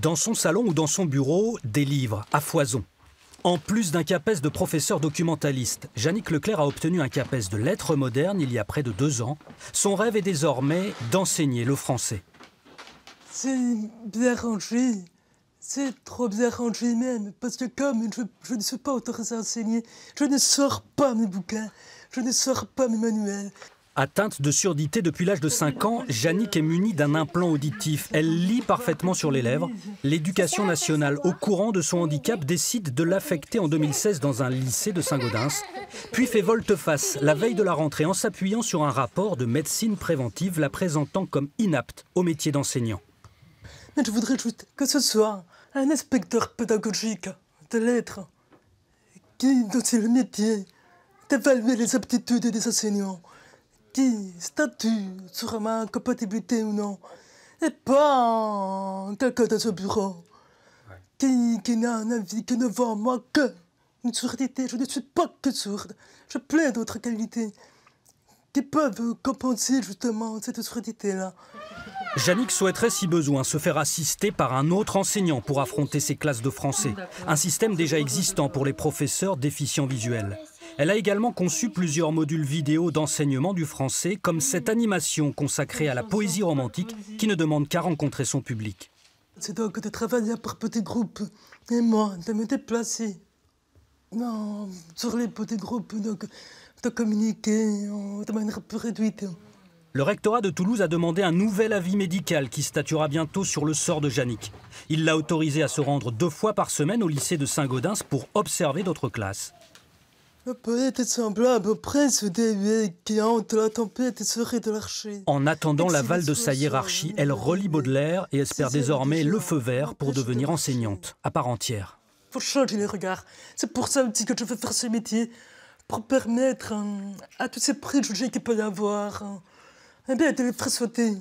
Dans son salon ou dans son bureau, des livres à foison. En plus d'un CAPES de professeur documentaliste, Jannick Leclerc a obtenu un CAPES de lettres modernes il y a près de deux ans. Son rêve est désormais d'enseigner le français. C'est bien rangé. C'est trop bien rangé même, parce que comme je, je, ne suis pas autorisé à enseigner, je ne sors pas mes bouquins, je ne sors pas mes manuels. Atteinte de surdité depuis l'âge de 5 ans, Jannick est munie d'un implant auditif. Elle lit parfaitement sur les lèvres. L'éducation nationale, au courant de son handicap, décide de l'affecter en 2016 dans un lycée de Saint-Gaudens, puis fait volte-face la veille de la rentrée en s'appuyant sur un rapport de médecine préventive la présentant comme inapte au métier d'enseignant. Mais je voudrais juste que ce soit un inspecteur pédagogique de lettres qui, dans le métier, d'évaluer les aptitudes des enseignants qui statue sur ma compatibilité ou non, et pas quelqu'un dans ce bureau qui, qui n'a un avis qui ne voit moi que une surdité. Je ne suis pas que sourde. Je plein d'autres qualités qui peuvent compenser justement cette surdité-là. Jannick souhaiterait si besoin se faire assister par un autre enseignant pour affronter ses classes de français, un système déjà existant pour les professeurs déficients visuels. Elle a également conçu plusieurs modules vidéo d'enseignement du français, comme cette animation consacrée à la poésie romantique qui ne demande qu'à rencontrer son public. C'est donc de travailler par petits groupes et moi de me déplacer non, sur les petits groupes, donc de communiquer de manière plus réduite. Le rectorat de Toulouse a demandé un nouvel avis médical qui statuera bientôt sur le sort de Jannick. Il l'a autorisé à se rendre deux fois par semaine au lycée de Saint-Gaudens pour observer d'autres classes. Le poète semblable au prince déhué qui hante la tempête et serait de l'archer. En attendant l'aval de sa hiérarchie, elle relie Baudelaire et espère désormais le feu vert pour devenir enseignante à part entière. Faut changer les regards. C'est pour ça aussi que je veux faire ce métier. Pour permettre à tous ces préjugés qu'il peut y avoir, eh bien, de les faire sauter.